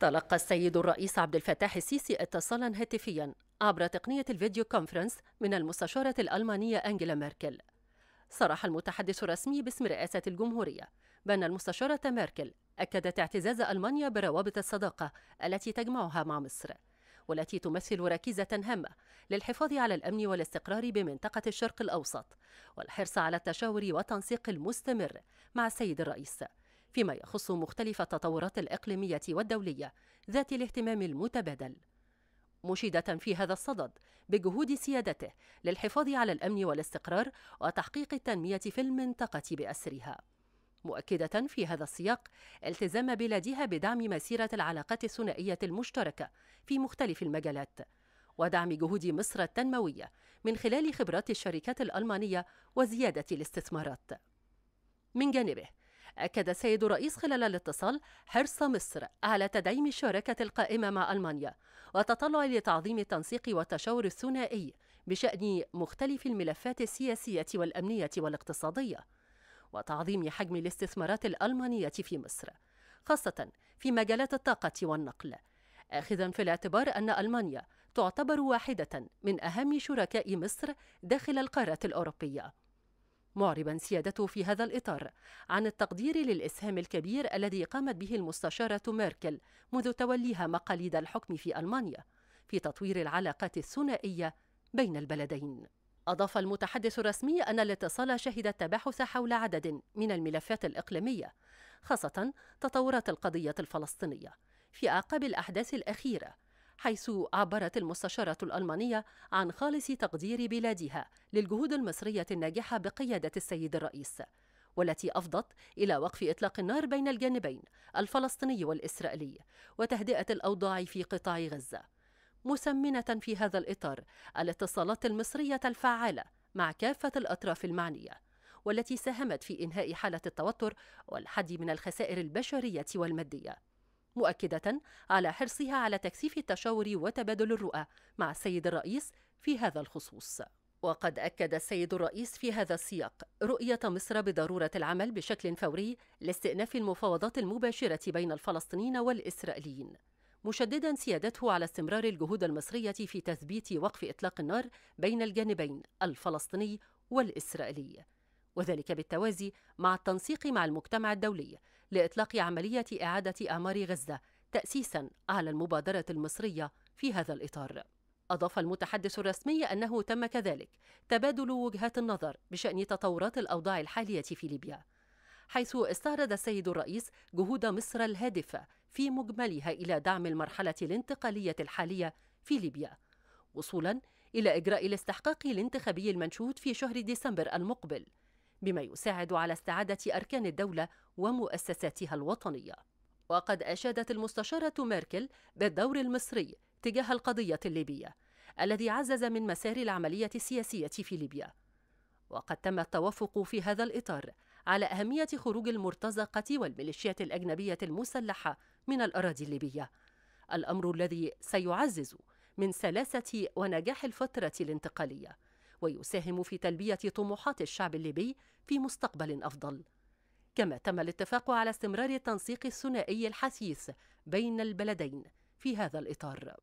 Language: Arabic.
تلقى السيد الرئيس عبد الفتاح السيسي اتصالا هاتفيا عبر تقنية الفيديو كونفرنس من المستشارة الألمانية أنجيلا ميركل. صرح المتحدث الرسمي باسم رئاسة الجمهورية بأن المستشارة ميركل أكدت اعتزاز ألمانيا بروابط الصداقة التي تجمعها مع مصر والتي تمثل ركيزة هامة للحفاظ على الأمن والاستقرار بمنطقة الشرق الأوسط والحرص على التشاور والتنسيق المستمر مع السيد الرئيس. فيما يخص مختلف التطورات الإقليمية والدولية ذات الاهتمام المتبادل. مشيدة في هذا الصدد بجهود سيادته للحفاظ على الأمن والاستقرار وتحقيق التنمية في المنطقة بأسرها. مؤكدة في هذا السياق التزام بلادها بدعم مسيرة العلاقات الثنائية المشتركة في مختلف المجالات ودعم جهود مصر التنموية من خلال خبرات الشركات الألمانية وزيادة الاستثمارات. من جانبه أكد السيد الرئيس خلال الاتصال حرص مصر على تدعيم الشراكة القائمة مع ألمانيا وتطلع لتعظيم التنسيق والتشاور الثنائي بشأن مختلف الملفات السياسية والأمنية والاقتصادية وتعظيم حجم الاستثمارات الألمانية في مصر خاصة في مجالات الطاقة والنقل آخذا في الاعتبار أن ألمانيا تعتبر واحدة من أهم شركاء مصر داخل القارة الأوروبية. معربا سيادته في هذا الإطار عن التقدير للإسهام الكبير الذي قامت به المستشارة ميركل منذ توليها مقاليد الحكم في ألمانيا في تطوير العلاقات الثنائية بين البلدين. أضاف المتحدث الرسمي أن الاتصال شهد التباحث حول عدد من الملفات الإقليمية خاصة تطورات القضية الفلسطينية في أعقاب الأحداث الأخيرة حيث عبرت المستشارة الألمانية عن خالص تقدير بلادها للجهود المصرية الناجحة بقيادة السيد الرئيس والتي أفضت إلى وقف إطلاق النار بين الجانبين الفلسطيني والإسرائيلي وتهدئة الأوضاع في قطاع غزة. مسمنة في هذا الإطار الاتصالات المصرية الفعالة مع كافة الأطراف المعنية والتي ساهمت في إنهاء حالة التوتر والحد من الخسائر البشرية والمادية. مؤكدة على حرصها على تكثيف التشاور وتبادل الرؤى مع السيد الرئيس في هذا الخصوص. وقد أكد السيد الرئيس في هذا السياق رؤية مصر بضرورة العمل بشكل فوري لاستئناف المفاوضات المباشرة بين الفلسطينيين والإسرائيليين مشددا سيادته على استمرار الجهود المصرية في تثبيت وقف إطلاق النار بين الجانبين الفلسطيني والإسرائيلي. وذلك بالتوازي مع التنسيق مع المجتمع الدولي لإطلاق عملية إعادة أعمار غزة تأسيسا على المبادرة المصرية في هذا الإطار. أضاف المتحدث الرسمي أنه تم كذلك تبادل وجهات النظر بشأن تطورات الأوضاع الحالية في ليبيا حيث استعرض السيد الرئيس جهود مصر الهادفة في مجملها إلى دعم المرحلة الانتقالية الحالية في ليبيا وصولا إلى إجراء الاستحقاق الانتخابي المنشود في شهر ديسمبر المقبل. بما يساعد على استعادة أركان الدولة ومؤسساتها الوطنية. وقد أشادت المستشارة ميركل بالدور المصري تجاه القضية الليبية الذي عزز من مسار العملية السياسية في ليبيا. وقد تم التوافق في هذا الإطار على أهمية خروج المرتزقة والميليشيات الأجنبية المسلحة من الأراضي الليبية. الأمر الذي سيعزز من سلاسة ونجاح الفترة الانتقالية. ويساهم في تلبية طموحات الشعب الليبي في مستقبل أفضل. كما تم الاتفاق على استمرار التنسيق الثنائي الحثيث بين البلدين في هذا الإطار.